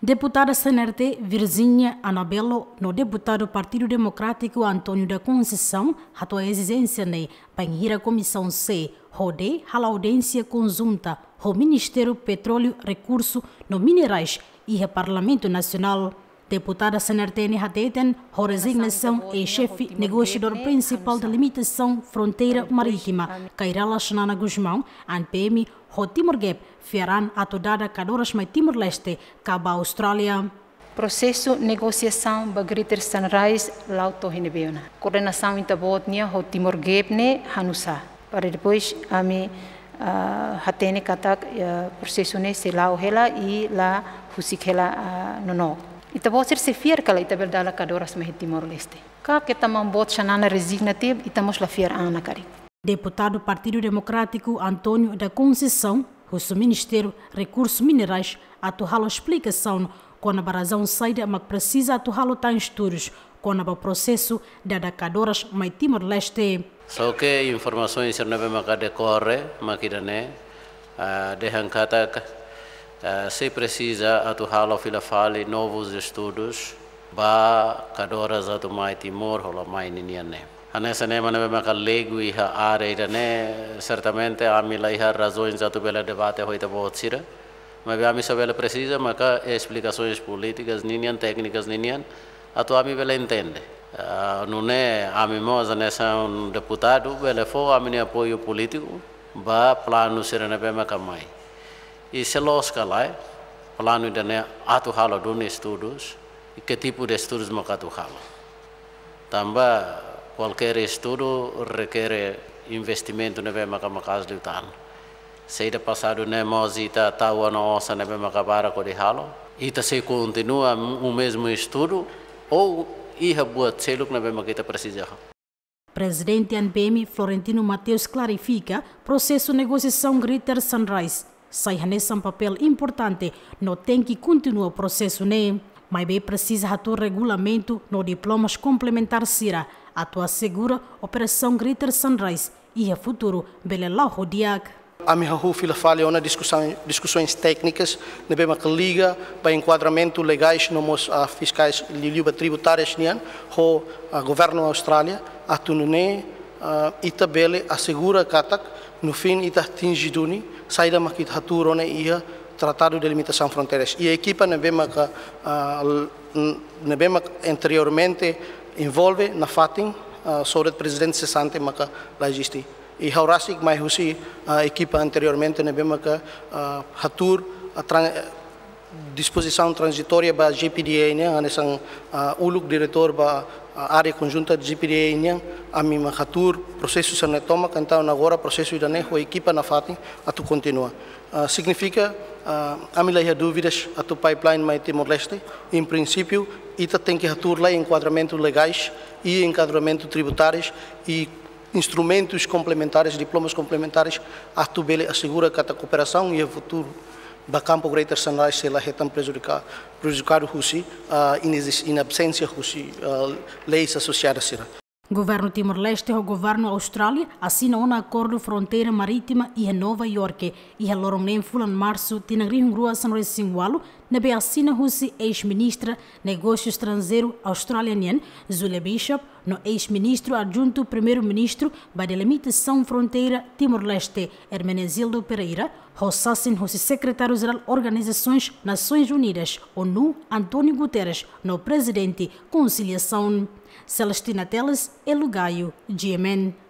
Deputada CNRT Virginia Anabelo, no deputado Partido Democrático Antônio da Conceição, a exigência ne para a Comissão C, rode a audiência conjunta, o Ministério Petróleo Recurso no Minerais e Parlamento Nacional Deputada Sanartene Hadeten, a resignação é chefe negociador principal da limitação fronteira marítima. Kairala Shanana Guzmão, ANPM, o Timor-Gap, Fiaran atodada cadoras mai Timor-Leste, caba Austrália. Processo negociação ba Greater Sunrise lauto hinebeuna. Coordenação intabotnia o Timor-Gap ne hanusa. Para depois a mi uh, hatene katak uh, processo ne se lau hela e la husik hela uh, nono. Ita vou ser fier kala ita berdala kadoras mehi Timor Leste. Ka kita mambot shanana resignativ ita mos la fier ana kari. Deputado Partido Democrático Antônio da Conceição, o Ministério Recursos Minerais, atual explicação quando a barazão saída mas precisa atual tan estudos quando o processo da dacadoras mais Timor Leste. Só que informações não é decorre, maquidane, de hankata Uh, se precisa atuar fila fale novos estudos. Ba kadoras atu mai timor hola mai niniane. Anessa ne mana me ka legu iha are ne certamente amila iha razões atu bela debate hoita botsira mas ami sabela precisa maka explicações políticas ninian técnicas ninian. Atu ami bela entende. Uh, não é ami moza nessa um deputado bela fo ami apoio político. Ba plano serena bema kamai e se los calai plano de ne atu halo dun estudos e que tipo de estudos atu halo. Tamba qualquer estudo requer investimento nebe maka makas liutan seida passado ne mozita tawa no osa nebe maka para ko de halo. Ita se continua o mesmo estudo ou iha buat seluk nebe maka ita precisa Presidente ANPM Florentino Mateus clarifica processo negociação Greater Sunrise sai nesse um papel importante no tem que continuar o processo né? Mas bem precisa atuar regulamento no diplomas complementar sira atua segura operação Greater Sunrise e a futuro bele lá rodiak. A minha fila fala uma discussão discussões técnicas na bema que liga para enquadramento legais nos fiscais liuba tributárias nian o uh, governo Austrália a tunune uh, itabele assegura katak no fim ita tingiduni saída makit haturo ne ia tratado de limitação fronteiras. E a equipa nebema que uh, nebema anteriormente envolve na fatin uh, sobre o presidente cessante maka lá existe e haurasik mai husi a equipa anteriormente nebema que uh, hatur a disposição transitória para GPDA né? Anesang uh, uluk diretor ba uh, área conjunta de GPDA né a mim mahatur processo se não toma então agora processo né a equipa na fatin a tu continua. Uh, significa uh, a mim lá dúvidas a tu pipeline mai Timor Leste em princípio ita tem que atur lá enquadramento legais e enquadramento tributários e instrumentos complementares, diplomas complementares, a tu assegura que a cooperação e o futuro ba campo Greater Sunrise sila hetam prejudicar prejudicar husi uh, in absência husi uh, leis associadas sira Governo Timor-Leste e o governo Austrália assinam um acordo fronteira marítima e Nova York. E a Loronem Fulan Março tinagri hungrua San Assina husi ex-ministra negócio estrangeiro australiano Zule Bishop no ex-ministro adjunto primeiro-ministro da delimitação fronteira Timor-Leste Hermenegildo Pereira Rossassin husi secretário-geral Organizações Nações Unidas ONU Antônio Guterres no presidente conciliação Celestina Teles, Elugaio, GMN.